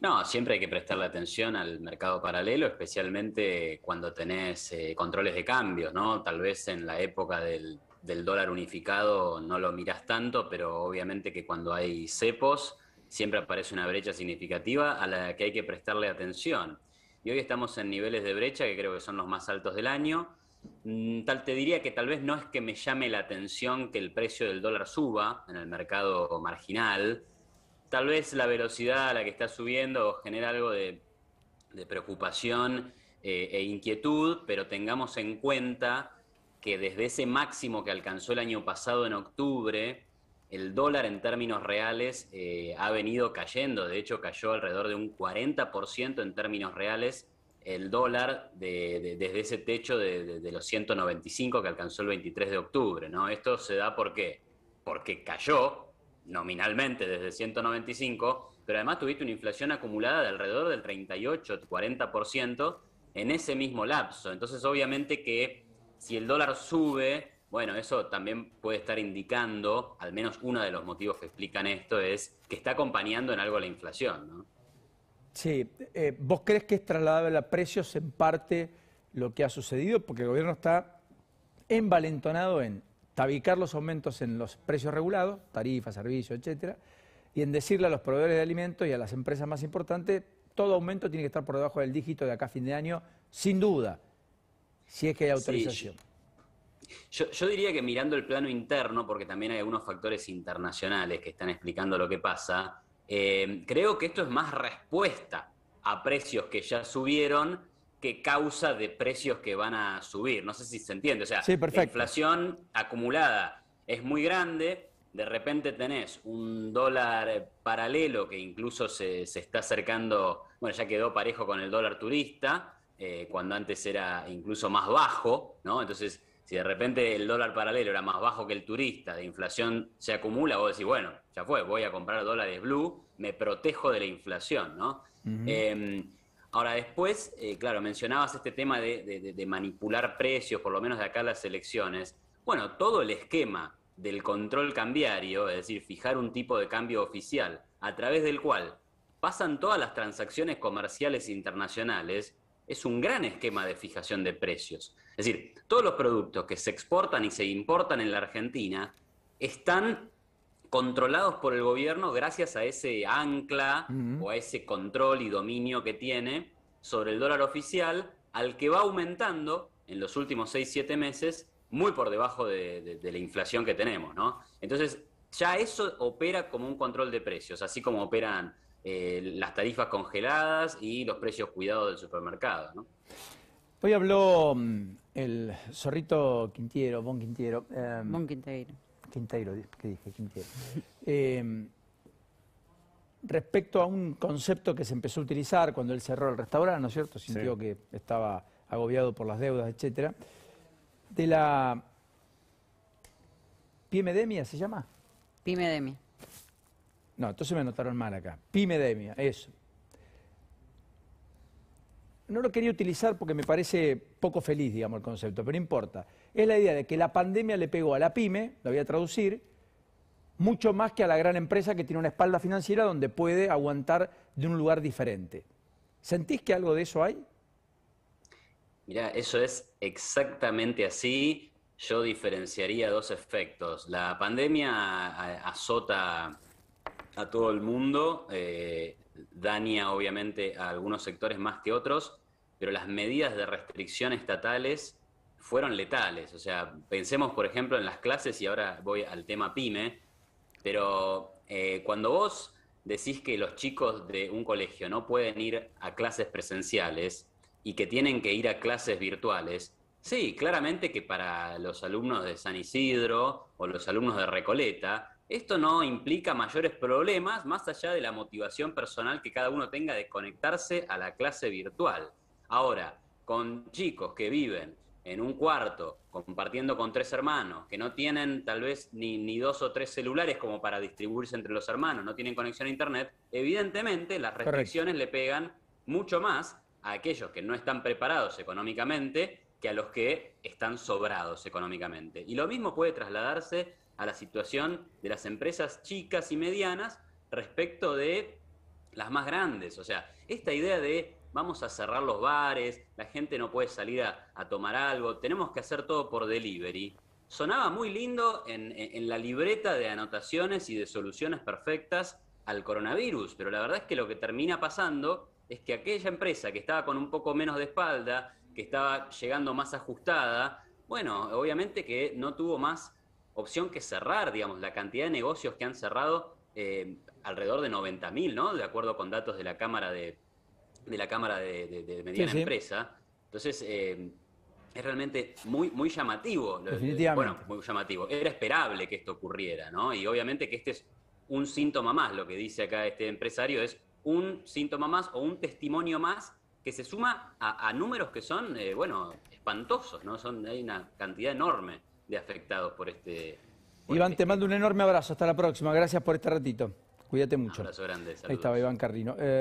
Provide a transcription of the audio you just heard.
No, siempre hay que prestarle atención al mercado paralelo, especialmente cuando tenés eh, controles de cambio, ¿no? Tal vez en la época del, del dólar unificado no lo mirás tanto, pero obviamente que cuando hay cepos siempre aparece una brecha significativa a la que hay que prestarle atención. Y hoy estamos en niveles de brecha que creo que son los más altos del año. Mm, tal te diría que tal vez no es que me llame la atención que el precio del dólar suba en el mercado marginal. Tal vez la velocidad a la que está subiendo genera algo de, preocupación eh, e inquietud, pero tengamos en cuenta que desde ese máximo que alcanzó el año pasado en octubre, el dólar en términos reales eh, ha venido cayendo, de hecho cayó alrededor de un 40% en términos reales el dólar desde ese techo de, los 195 que alcanzó el 23 de octubre. ¿no? Esto se da ¿por qué? porque cayó nominalmente desde 195, pero además tuviste una inflación acumulada de alrededor del 38-40% en ese mismo lapso. Entonces obviamente que si el dólar sube, bueno, eso también puede estar indicando, al menos uno de los motivos que explican esto es que está acompañando en algo la inflación. Sí, eh, ¿vos crees que es trasladable a precios en parte lo que ha sucedido? Porque el gobierno está envalentonado en tabicar los aumentos en los precios regulados, tarifas, servicios, etcétera, y en decirle a los proveedores de alimentos y a las empresas más importantes, todo aumento tiene que estar por debajo del dígito de acá a fin de año, sin duda, si es que hay autorización. Yo, diría que mirando el plano interno, porque también hay algunos factores internacionales que están explicando lo que pasa, eh, creo que esto es más respuesta a precios que ya subieron que causa de precios que van a subir. No sé si se entiende. O sea, la inflación acumulada es muy grande, de repente tenés un dólar paralelo que incluso se, se está acercando, bueno, ya quedó parejo con el dólar turista, eh, cuando antes era incluso más bajo, ¿no? Entonces si de repente el dólar paralelo era más bajo que el turista, de inflación se acumula, vos decís, bueno, ya fue, voy a comprar dólares blue, me protejo de la inflación, ¿no? Ahora después, eh, claro, mencionabas este tema de, manipular precios, por lo menos de acá las elecciones. Bueno, todo el esquema del control cambiario, es decir, fijar un tipo de cambio oficial, a través del cual pasan todas las transacciones comerciales internacionales, es un gran esquema de fijación de precios. Es decir, todos los productos que se exportan y se importan en la Argentina están controlados por el gobierno gracias a ese ancla o a ese control y dominio que tiene sobre el dólar oficial, al que va aumentando en los últimos 6-7 meses, muy por debajo de, la inflación que tenemos, ¿no? Entonces, ya eso opera como un control de precios, así como operan eh, las tarifas congeladas y los precios cuidados del supermercado. ¿no? Hoy habló mm, el zorrito Quintiero, Bon Quintiero. Eh, bon Quinteiro. Quinteiro, ¿qué dije? Quintiero. Eh, respecto a un concepto que se empezó a utilizar cuando él cerró el restaurante, ¿no es cierto? Sintió que estaba agobiado por las deudas, etcétera. De la Pimedemia, ¿se llama? Pimedemia. No, entonces me anotaron mal acá. Pimedemia, eso. No lo quería utilizar porque me parece poco feliz, digamos, el concepto, pero no importa. Es la idea de que la pandemia le pegó a la pyme, lo voy a traducir, mucho más que a la gran empresa que tiene una espalda financiera donde puede aguantar de un lugar diferente. ¿Sentís que algo de eso hay? Mira, eso es exactamente así. Yo diferenciaría dos efectos. La pandemia azota a todo el mundo, eh, daña obviamente a algunos sectores más que otros, pero las medidas de restricción estatales fueron letales. O sea, pensemos por ejemplo en las clases y ahora voy al tema pyme, pero eh, cuando vos decís que los chicos de un colegio no pueden ir a clases presenciales y que tienen que ir a clases virtuales, sí, claramente que para los alumnos de San Isidro o los alumnos de Recoleta, esto no implica mayores problemas más allá de la motivación personal que cada uno tenga de conectarse a la clase virtual. Ahora, con chicos que viven en un cuarto compartiendo con tres hermanos, que no tienen tal vez ni, dos o tres celulares como para distribuirse entre los hermanos, no tienen conexión a Internet, evidentemente las restricciones le pegan mucho más a aquellos que no están preparados económicamente que a los que están sobrados económicamente. Y lo mismo puede trasladarse a la situación de las empresas chicas y medianas respecto de las más grandes. O sea, esta idea de vamos a cerrar los bares, la gente no puede salir a, tomar algo, tenemos que hacer todo por delivery, sonaba muy lindo en, la libreta de anotaciones y de soluciones perfectas al coronavirus, pero la verdad es que lo que termina pasando es que aquella empresa que estaba con un poco menos de espalda, que estaba llegando más ajustada, bueno, obviamente que no tuvo más opción que cerrar, digamos, la cantidad de negocios que han cerrado, eh, alrededor de 90.000, ¿no? De acuerdo con datos de la Cámara de, de la Cámara de, de, Mediana Empresa. Entonces, eh, es realmente muy, muy llamativo. Definitivamente. Bueno, muy llamativo. Era esperable que esto ocurriera, ¿no? Y obviamente que este es un síntoma más, lo que dice acá este empresario, es un síntoma más o un testimonio más que se suma a, números que son, eh, bueno, espantosos, ¿no? Son, hay una cantidad enorme de afectados por este... Iván, te mando un enorme abrazo. Hasta la próxima. Gracias por este ratito. Cuídate mucho. Un abrazo grande. Ahí estaba Iván Carrino. Eh,